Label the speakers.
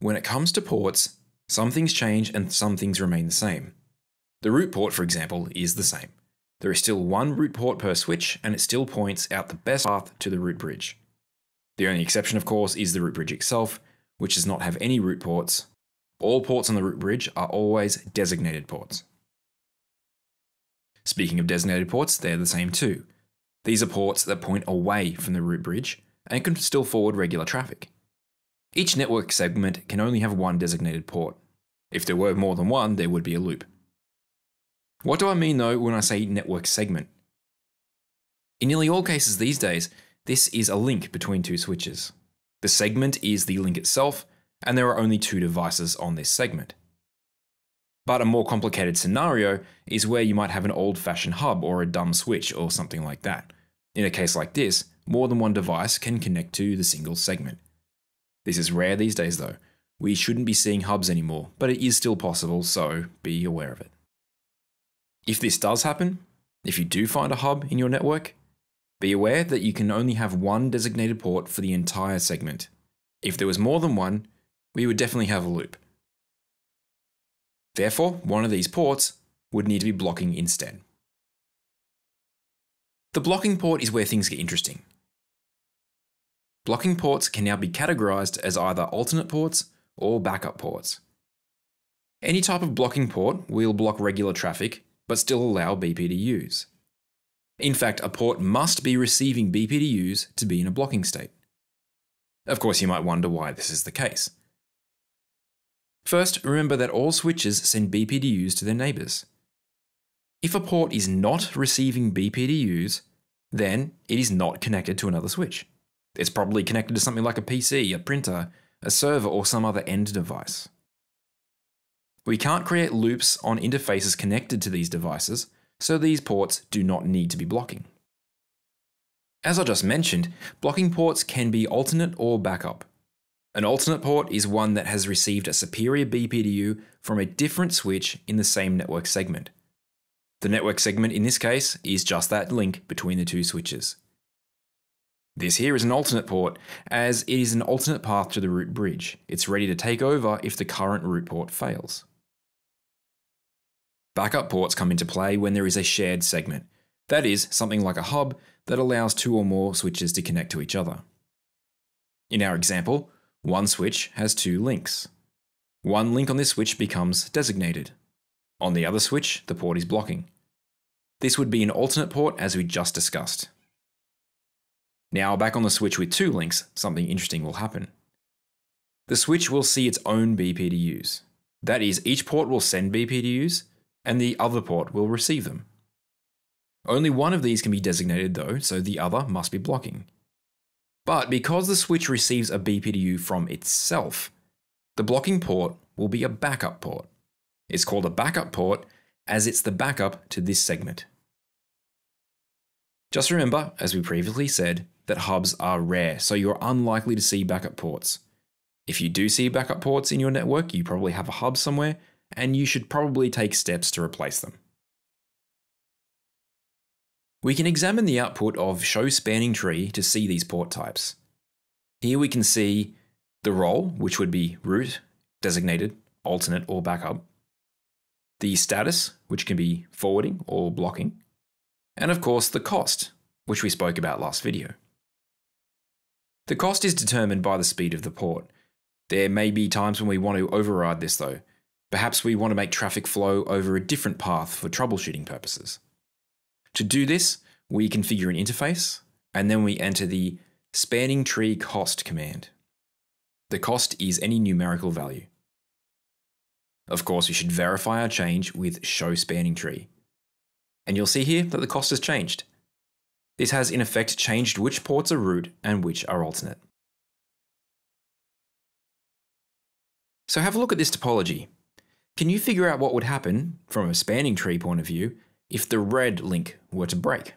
Speaker 1: when it comes to ports, some things change and some things remain the same. The root port, for example, is the same. There is still one root port per switch, and it still points out the best path to the root bridge. The only exception, of course, is the root bridge itself, which does not have any root ports. All ports on the root bridge are always designated ports. Speaking of designated ports, they're the same too. These are ports that point away from the root bridge and can still forward regular traffic. Each network segment can only have one designated port. If there were more than one, there would be a loop. What do I mean though when I say network segment? In nearly all cases these days, this is a link between two switches. The segment is the link itself, and there are only two devices on this segment. But a more complicated scenario is where you might have an old fashioned hub or a dumb switch or something like that. In a case like this, more than one device can connect to the single segment. This is rare these days though. We shouldn't be seeing hubs anymore, but it is still possible, so be aware of it. If this does happen, if you do find a hub in your network, be aware that you can only have one designated port for the entire segment. If there was more than one, we would definitely have a loop. Therefore, one of these ports would need to be blocking instead. The blocking port is where things get interesting. Blocking ports can now be categorized as either alternate ports or backup ports. Any type of blocking port will block regular traffic but still allow BPDUs. In fact, a port must be receiving BPDUs to be in a blocking state. Of course, you might wonder why this is the case. First, remember that all switches send BPDUs to their neighbors. If a port is not receiving BPDUs, then it is not connected to another switch. It's probably connected to something like a PC, a printer, a server, or some other end device. We can't create loops on interfaces connected to these devices, so these ports do not need to be blocking. As I just mentioned, blocking ports can be alternate or backup. An alternate port is one that has received a superior BPDU from a different switch in the same network segment. The network segment in this case is just that link between the two switches. This here is an alternate port, as it is an alternate path to the root bridge. It's ready to take over if the current root port fails. Backup ports come into play when there is a shared segment. That is, something like a hub that allows two or more switches to connect to each other. In our example, one switch has two links. One link on this switch becomes designated. On the other switch, the port is blocking. This would be an alternate port as we just discussed. Now back on the switch with two links, something interesting will happen. The switch will see its own BPDUs. That is, each port will send BPDUs, and the other port will receive them. Only one of these can be designated though, so the other must be blocking. But because the switch receives a BPDU from itself, the blocking port will be a backup port. It's called a backup port as it's the backup to this segment. Just remember, as we previously said, that hubs are rare, so you're unlikely to see backup ports. If you do see backup ports in your network, you probably have a hub somewhere, and you should probably take steps to replace them. We can examine the output of show spanning tree to see these port types. Here we can see the role, which would be root, designated, alternate, or backup, the status, which can be forwarding or blocking, and of course the cost, which we spoke about last video. The cost is determined by the speed of the port. There may be times when we want to override this though, Perhaps we want to make traffic flow over a different path for troubleshooting purposes. To do this, we configure an interface, and then we enter the spanning tree cost command. The cost is any numerical value. Of course, we should verify our change with show spanning tree. And you'll see here that the cost has changed. This has in effect changed which ports are root and which are alternate. So have a look at this topology. Can you figure out what would happen, from a spanning tree point of view, if the red link were to break?